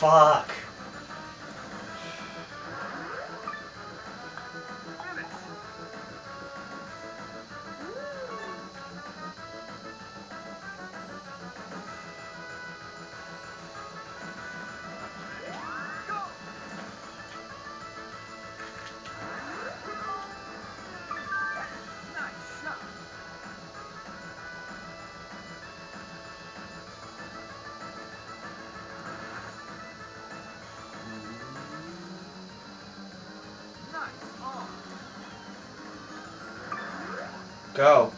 Fuck. Go.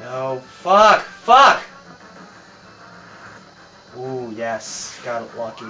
No. Fuck. Yes. Got it lucky.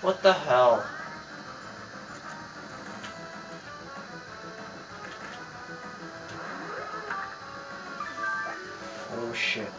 What the hell? Oh shit.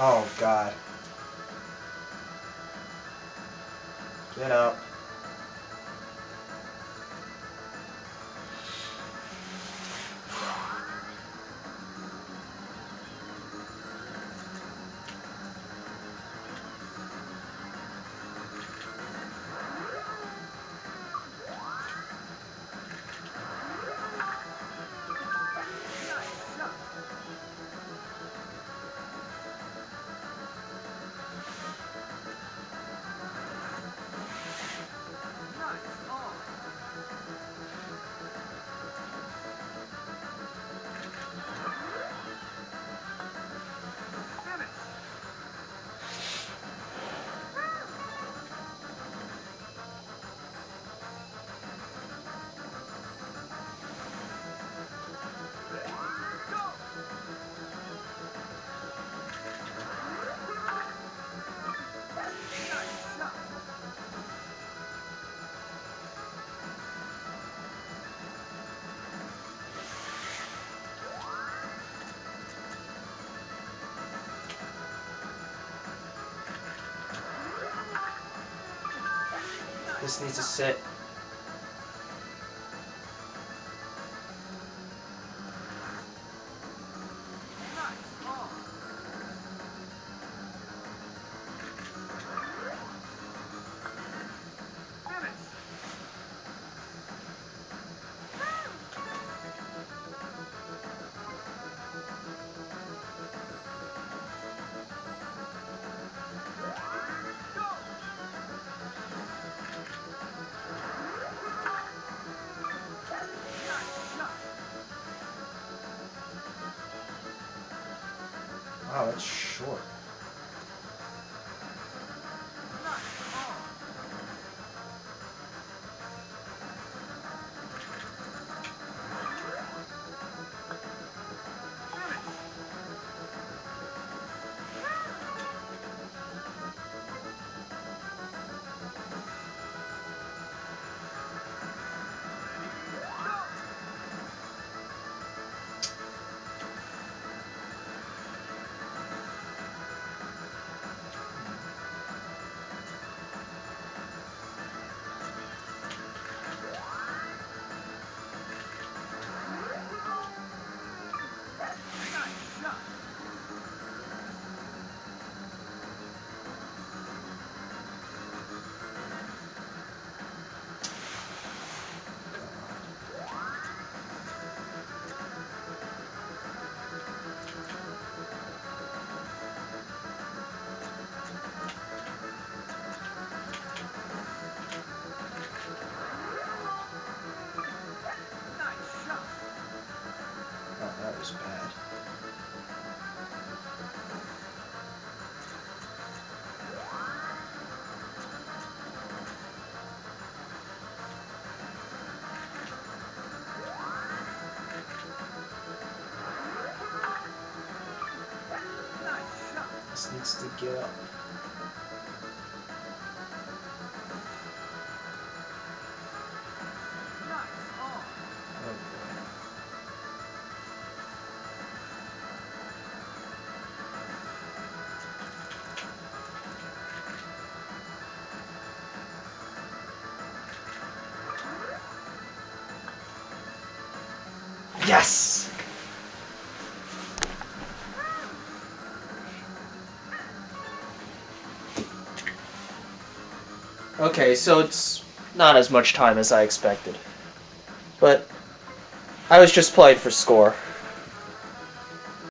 Oh god. Get up. This needs to sit. Wow, that's short. Needs to get up. Yes! Okay, so it's not as much time as I expected. But I was just playing for score.